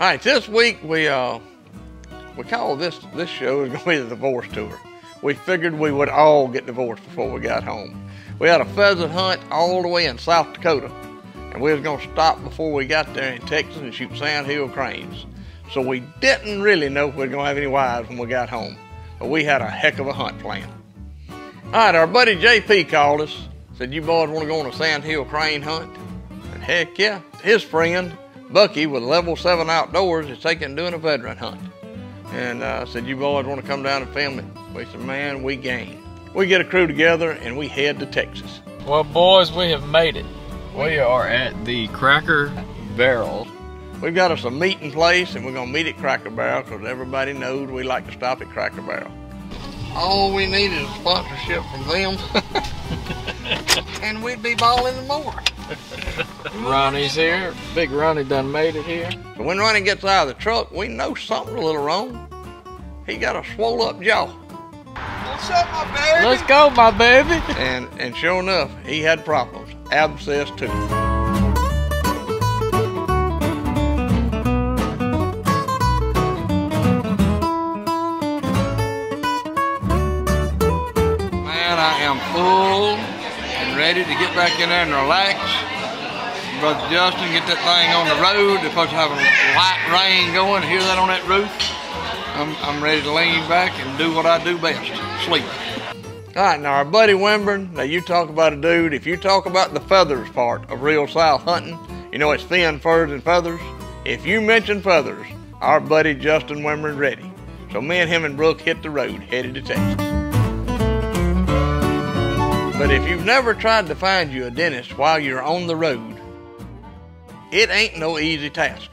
All right, this week we uh we call this this show is gonna be the divorce tour. We figured we would all get divorced before we got home. We had a pheasant hunt all the way in South Dakota, and we was gonna stop before we got there in Texas and shoot sandhill cranes. So we didn't really know if we were gonna have any wives when we got home, but we had a heck of a hunt planned. All right, our buddy JP called us, said you boys want to go on a sandhill crane hunt? And heck yeah, his friend Bucky with Level 7 Outdoors is taking doing a veteran hunt. And uh, said, you boys want to come down and film it? We said, man, we game. We get a crew together and we head to Texas. Well, boys, we have made it. We are at the Cracker Barrel. We've got us a meeting place and we're going to meet at Cracker Barrel because everybody knows we like to stop at Cracker Barrel. All we need is a sponsorship from them. and we'd be balling more. Ronnie's here. Big Ronnie done made it here. When Ronnie gets out of the truck, we know something's a little wrong. He got a swole up jaw. What's up, my baby? Let's go, my baby. And and sure enough, he had problems. Abscess too. Man, I am full and ready to get back in there and relax. Brother Justin, get that thing on the road. They're supposed to have a light rain going. Hear that on that roof? I'm, I'm ready to lean back and do what I do best, sleep. All right, now our buddy Wimburn, now you talk about a dude, if you talk about the feathers part of real South hunting, you know it's fin, furs, and feathers. If you mention feathers, our buddy Justin Wimburn's ready. So me and him and Brooke hit the road, headed to Texas. But if you've never tried to find you a dentist while you're on the road, it ain't no easy task.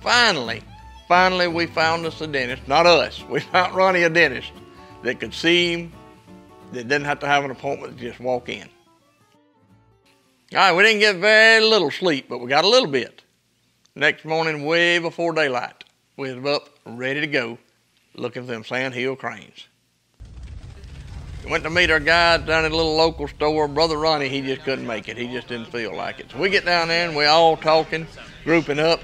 Finally, finally we found us a dentist, not us, we found Ronnie a dentist that could see him, that didn't have to have an appointment just walk in. All right, we didn't get very little sleep, but we got a little bit. Next morning, way before daylight, we was up ready to go, looking for them sandhill cranes. We went to meet our guide down at a little local store. Brother Ronnie, he just couldn't make it. He just didn't feel like it. So we get down there and we all talking, grouping up.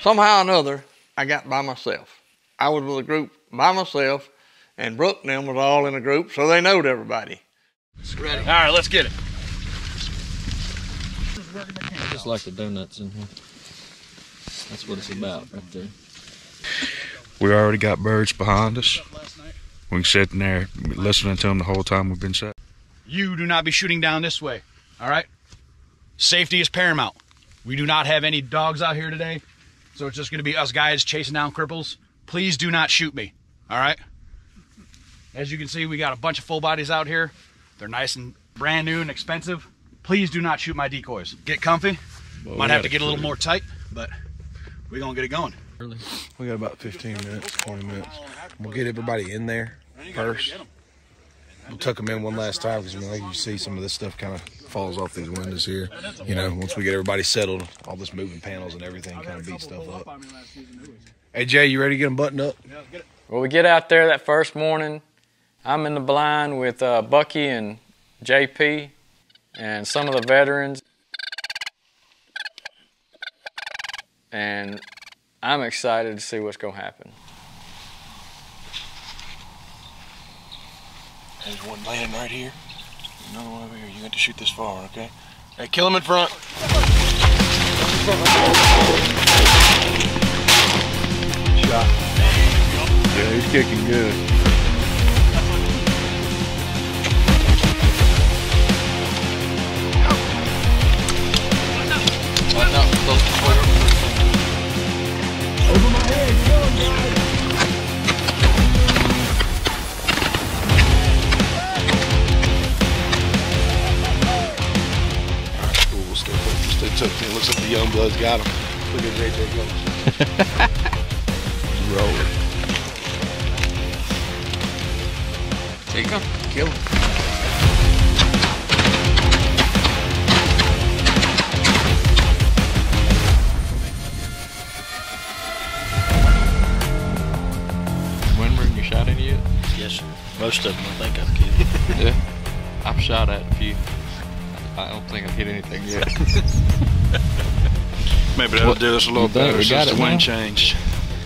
Somehow or another, I got by myself. I was with a group by myself, and Brooke and them was all in a group, so they knowed everybody. All right, let's get it. I just like the donuts in here. That's what it's about right there. We already got birds behind us. We can sit in there listening to them the whole time we've been set. You do not be shooting down this way. All right? Safety is paramount. We do not have any dogs out here today, so it's just going to be us guys chasing down cripples. Please do not shoot me. All right? As you can see, we got a bunch of full bodies out here. They're nice and brand new and expensive. Please do not shoot my decoys. Get comfy. Might have to get a little more tight, but we're going to get it going. We got about 15 minutes, 20 minutes. We'll get everybody in there first. We'll tuck them in one last time because, like you see, some of this stuff kind of falls off these windows here. You know, once we get everybody settled, all this moving panels and everything kind of beats stuff up. Hey, Jay, you ready to get them buttoned up? Well, we get out there that first morning. I'm in the blind with uh, Bucky and JP and some of the veterans. And I'm excited to see what's going to happen. There's one laying right here. Another one over here. You got to shoot this far, okay? Hey, kill him in front. Shot. Yeah, he's kicking good. Bloods got him. Look at JJ goes. Roll it. There you go. Kill him. Winburn, you shot any? Yes. Most of them I think I've killed. Yeah. I've shot at a few. I don't think I've hit anything yet. Maybe that'll do us a little You think better we got since the it wind now? changed.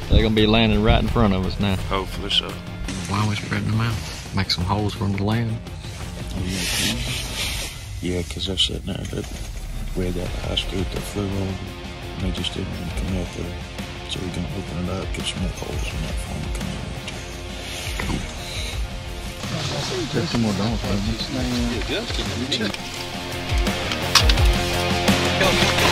They're gonna be landing right in front of us now. Hopefully so. Why are we spreading them out? Make some holes for them to land. Mm-hmm. Yeah, because they're sitting there. That we had that high scoop that flew over, and they just didn't want come out there. So we're gonna open it up, get some more holes in that for them to come in. There's some more dogs. Now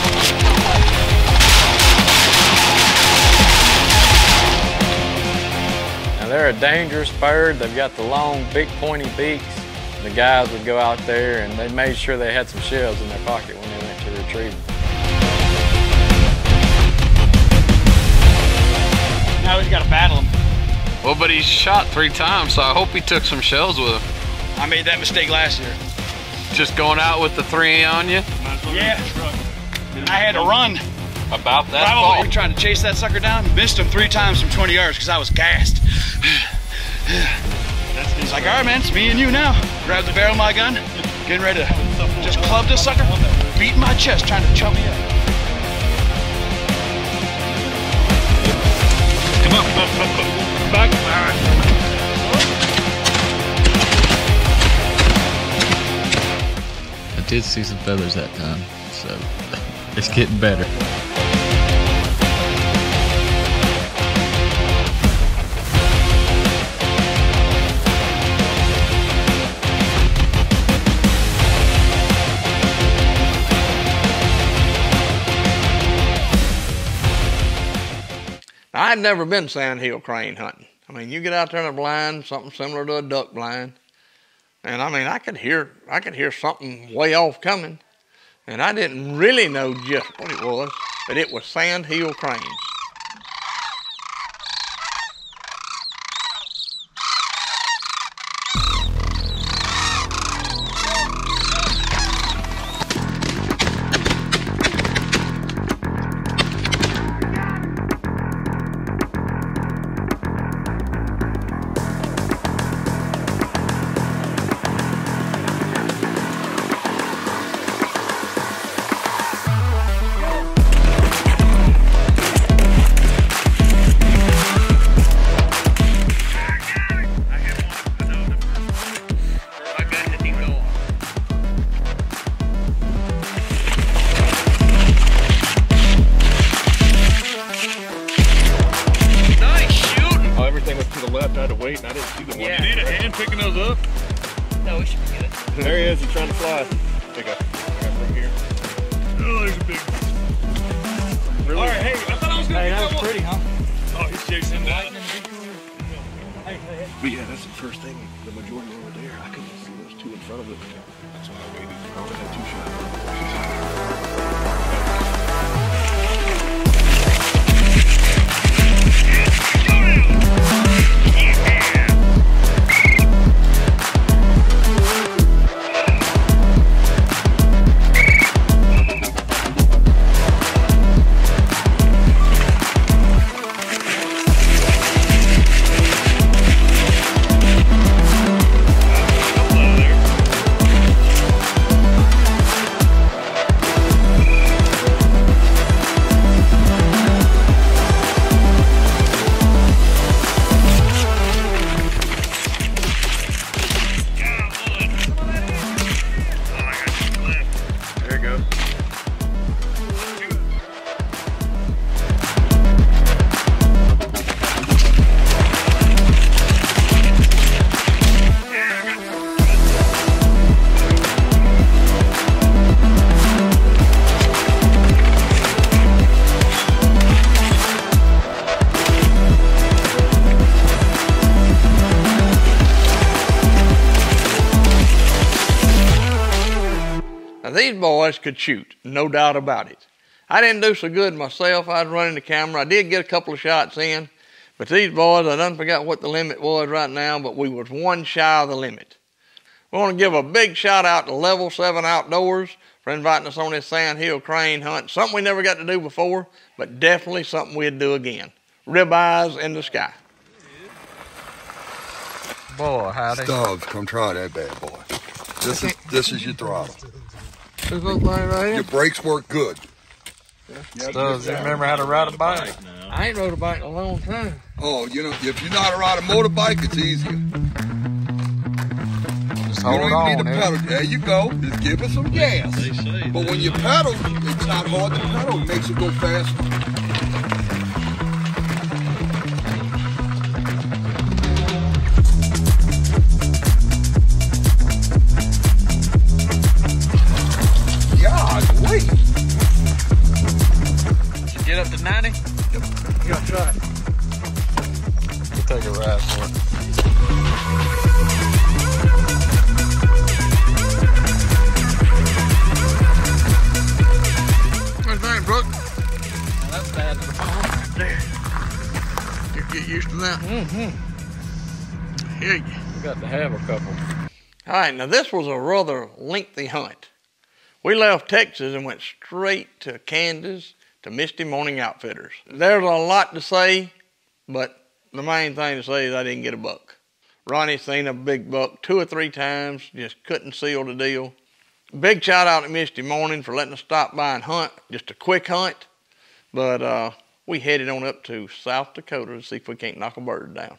they're a dangerous bird. They've got the long, big, pointy beaks. The guys would go out there and they made sure they had some shells in their pocket when they went to retrieve them. Now we just gotta battle him. Well, but he's shot three times, so I hope he took some shells with him. I made that mistake last year. Just going out with the three on you. Yeah. I had to run. About that Probably fall. trying to chase that sucker down. Missed him three times from 20 yards because I was gassed. It's like, all right, man, it's me and you now. Grab the barrel of my gun, getting ready to just club this sucker, beating my chest, trying to chum me up. Come on, come on, come on. Back. All right. I did see some feathers that time, so it's getting better. I'd never been sandhill crane hunting. I mean, you get out there in a blind, something similar to a duck blind, and I mean, I could hear, I could hear something way off coming, and I didn't really know just what it was, but it was sandhill cranes. Was to. I had to wait, and I didn't see the one. Yeah. You need a hand picking those up? No, we should be good. There he is. He's trying to fly. Take a, I got right here. Oh, there's a big. Really? All right, hey, I thought I was gonna. Hey, that was pretty, huh? Oh, he's chasing that. But yeah, that's the first thing. The majority were over there. I couldn't see those two in front of it. That's why I waited. I only had two shots. These boys could shoot, no doubt about it. I didn't do so good myself. I was running the camera. I did get a couple of shots in, but these boys, I done forgot what the limit was right now, but we was one shy of the limit. We want to give a big shout out to Level 7 Outdoors for inviting us on this Sandhill crane hunt. Something we never got to do before, but definitely something we'd do again. Ribeyes in the sky. Boy, howdy. Dogs, come try that bad boy. This is this is your throttle. This little thing right Your brakes work good. Yeah, Does he remember how to ride a bike? I ain't rode a bike in a long time. Oh, you know, if you know how to ride a motorbike, it's easier. Just You hold don't on. need to pedal. There you go. Just give it some gas. They say. But when you pedal, it's not hard to pedal. It makes it go faster. You. We got to have a couple. All right, now this was a rather lengthy hunt. We left Texas and went straight to Kansas to Misty Morning Outfitters. There's a lot to say, but the main thing to say is I didn't get a buck. Ronnie seen a big buck two or three times, just couldn't seal the deal. Big shout out to Misty Morning for letting us stop by and hunt, just a quick hunt. But uh, we headed on up to South Dakota to see if we can't knock a bird down.